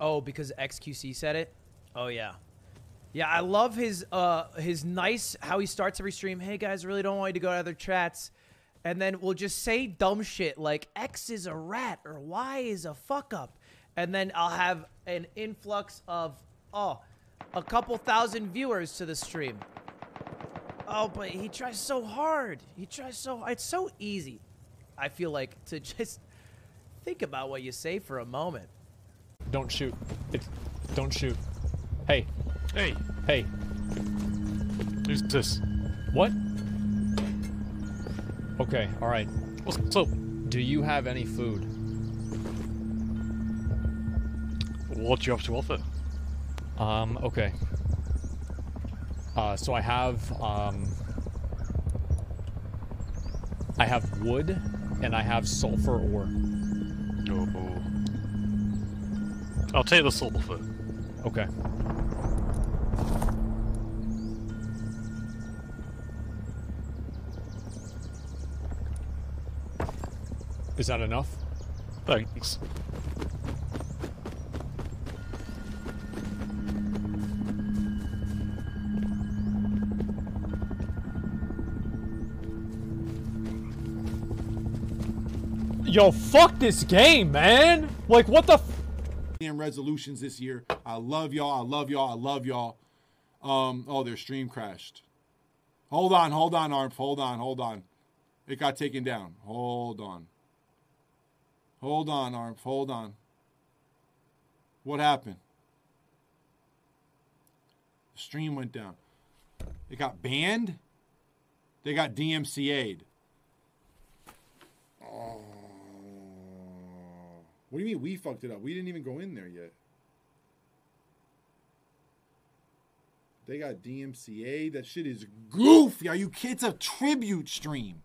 Oh, because XQC said it. Oh yeah, yeah. I love his uh his nice how he starts every stream. Hey guys, really don't want you to go to other chats, and then we'll just say dumb shit like X is a rat or Y is a fuck up, and then I'll have an influx of oh, a couple thousand viewers to the stream. Oh, but he tries so hard. He tries so. It's so easy. I feel like to just think about what you say for a moment. Don't shoot. It's, don't shoot. Hey. Hey. Hey. Who's this? What? Okay, alright. What's up? Do you have any food? What do you have to offer? Um, okay. Uh, so I have, um... I have wood, and I have sulfur ore. Oh. I'll take the sulfur. Okay. Is that enough? Thanks. Yo, fuck this game, man! Like, what the f- damn resolutions this year. I love y'all. I love y'all. I love y'all. Um, oh, their stream crashed. Hold on, hold on, Arm. Hold on, hold on. It got taken down. Hold on. Hold on, Arm. Hold on. What happened? The stream went down. It got banned? They got DMCA'd. Oh. What do you mean we fucked it up? We didn't even go in there yet. They got DMCA. That shit is goofy. Are you kids? A tribute stream.